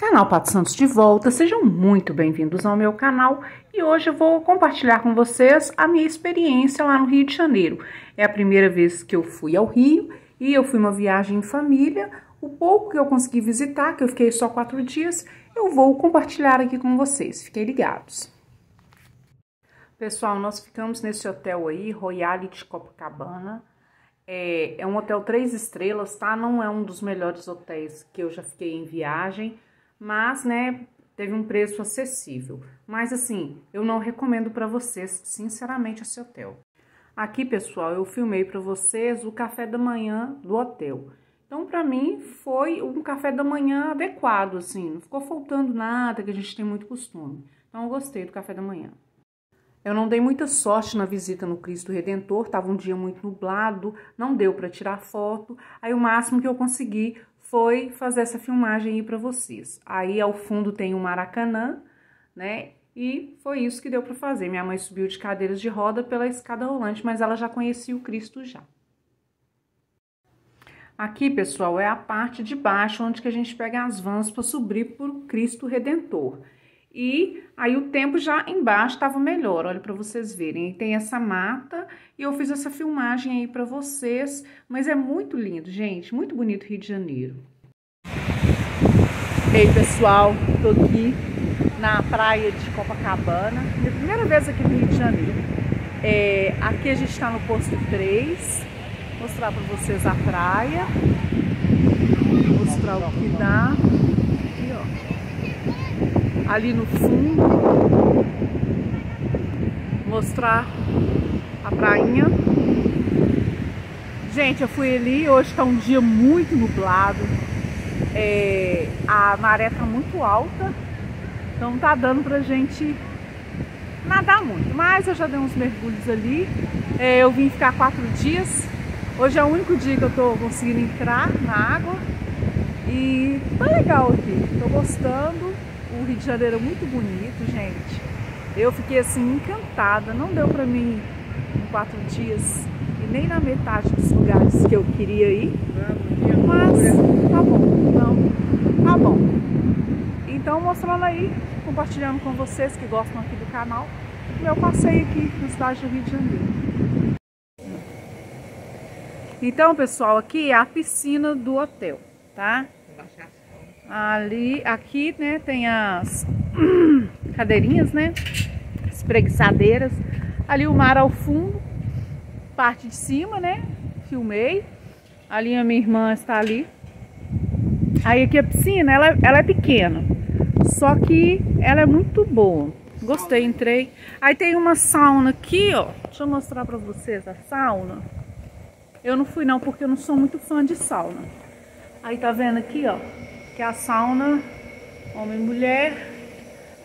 Canal Pato Santos de volta, sejam muito bem-vindos ao meu canal e hoje eu vou compartilhar com vocês a minha experiência lá no Rio de Janeiro. É a primeira vez que eu fui ao Rio e eu fui uma viagem em família, o pouco que eu consegui visitar, que eu fiquei só quatro dias, eu vou compartilhar aqui com vocês, fiquem ligados. Pessoal, nós ficamos nesse hotel aí, Royality Copacabana, é, é um hotel três estrelas, tá? Não é um dos melhores hotéis que eu já fiquei em viagem, mas, né, teve um preço acessível. Mas, assim, eu não recomendo para vocês, sinceramente, esse hotel. Aqui, pessoal, eu filmei para vocês o café da manhã do hotel. Então, para mim, foi um café da manhã adequado, assim, não ficou faltando nada, que a gente tem muito costume. Então, eu gostei do café da manhã. Eu não dei muita sorte na visita no Cristo Redentor, estava um dia muito nublado, não deu para tirar foto. Aí o máximo que eu consegui foi fazer essa filmagem aí para vocês. Aí ao fundo tem o Maracanã, né? E foi isso que deu para fazer. Minha mãe subiu de cadeiras de roda pela escada rolante, mas ela já conhecia o Cristo já. Aqui, pessoal, é a parte de baixo onde que a gente pega as vans para subir para o Cristo Redentor. E aí o tempo já embaixo estava melhor, olha para vocês verem. Tem essa mata e eu fiz essa filmagem aí para vocês, mas é muito lindo, gente, muito bonito Rio de Janeiro. Ei, pessoal, tô aqui na praia de Copacabana, minha primeira vez aqui no Rio de Janeiro. É, aqui a gente está no posto 3, vou mostrar para vocês a praia, vou mostrar o que dá ali no fundo, mostrar a prainha. Gente, eu fui ali, hoje está um dia muito nublado, é, a maré está muito alta, então tá dando pra gente nadar muito, mas eu já dei uns mergulhos ali, é, eu vim ficar quatro dias, hoje é o único dia que eu tô conseguindo entrar na água. E tá legal aqui, tô gostando, o Rio de Janeiro é muito bonito, gente. Eu fiquei assim encantada, não deu para mim em quatro dias e nem na metade dos lugares que eu queria ir. Mas tá bom, então tá bom. Então mostrando aí, compartilhando com vocês que gostam aqui do canal, meu passeio aqui na cidade do Rio de Janeiro. Então, pessoal, aqui é a piscina do hotel, tá? Ali, aqui, né, tem as cadeirinhas, né? Espreguiçadeiras. Ali o mar ao fundo, parte de cima, né? Filmei. Ali a minha irmã está ali. Aí aqui a piscina, ela, ela é pequena. Só que ela é muito boa. Gostei, entrei. Aí tem uma sauna aqui, ó. Deixa eu mostrar pra vocês a sauna. Eu não fui não, porque eu não sou muito fã de sauna. Aí tá vendo aqui, ó que é a sauna homem e mulher.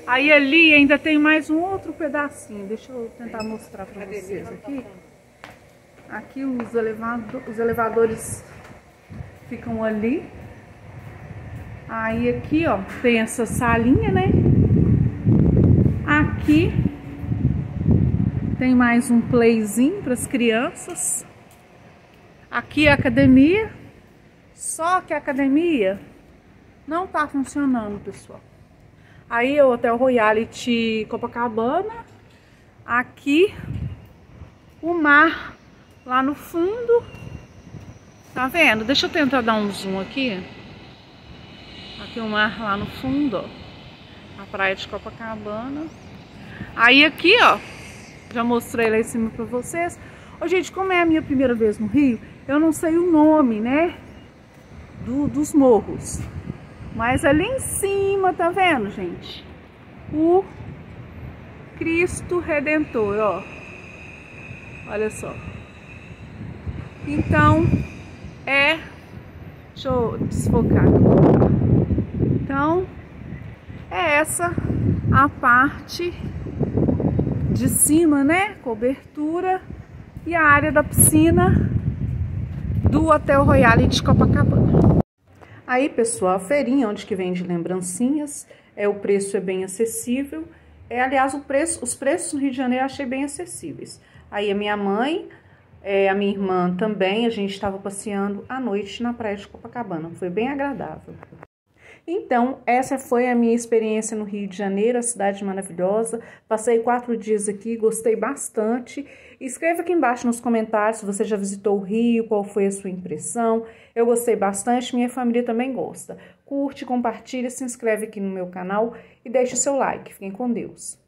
Aí ali ainda tem mais um outro pedacinho. Deixa eu tentar mostrar para vocês aqui. Aqui os, elevado, os elevadores ficam ali. Aí aqui, ó, tem essa salinha, né? Aqui tem mais um playzinho para as crianças. Aqui é a academia. Só que a academia não tá funcionando, pessoal. Aí o Hotel Royality Copacabana. Aqui o mar lá no fundo. Tá vendo? Deixa eu tentar dar um zoom aqui. Aqui o mar lá no fundo, ó. A praia de Copacabana. Aí aqui, ó. Já mostrei lá em cima pra vocês. Ô, gente, como é a minha primeira vez no Rio, eu não sei o nome, né? Do, dos morros. Mas ali em cima, tá vendo, gente? O Cristo Redentor, ó. Olha só. Então, é... Deixa eu desfocar aqui. Então, é essa a parte de cima, né? Cobertura e a área da piscina do Hotel Royale de Copacabana. Aí, pessoal, a feirinha onde que vende lembrancinhas, é, o preço é bem acessível. É, aliás, o preço, os preços no Rio de Janeiro eu achei bem acessíveis. Aí a minha mãe, é, a minha irmã também, a gente estava passeando à noite na praia de Copacabana. Foi bem agradável. Então, essa foi a minha experiência no Rio de Janeiro, a cidade maravilhosa. Passei quatro dias aqui, gostei bastante. Escreva aqui embaixo nos comentários se você já visitou o Rio, qual foi a sua impressão. Eu gostei bastante, minha família também gosta. Curte, compartilha, se inscreve aqui no meu canal e deixe o seu like. Fiquem com Deus.